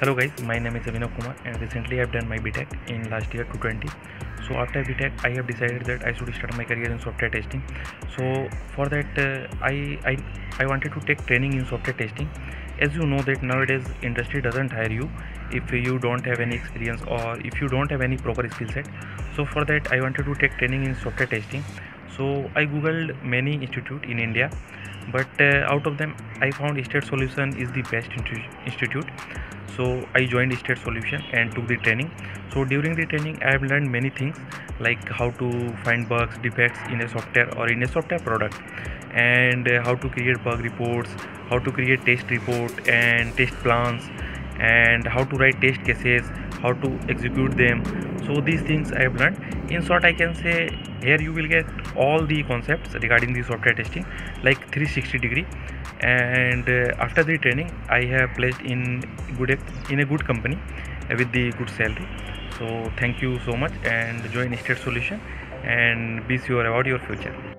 Hello guys, my name is Abhinav Kumar and recently I've done my BTech in last year 220. So after BTech I have decided that I should start my career in software testing. So for that uh, I, I I wanted to take training in software testing. As you know that nowadays industry doesn't hire you if you don't have any experience or if you don't have any proper skill set. So for that I wanted to take training in software testing. So I googled many institute in India but uh, out of them I found STAD Solution is the best institute. So i joined STAD solution and took the training. So during the training i have learned many things like how to find bugs defects in a software or in a software product and uh, how to create bug reports how to create test report and test plans and how to write test cases how to execute them so these things i have learned. In short i can say here you will get all the concepts regarding the software testing like 360 degree. And uh, after the training i have placed in good in a good company with the good salary. So thank you so much and join STAD solution and be sure about your future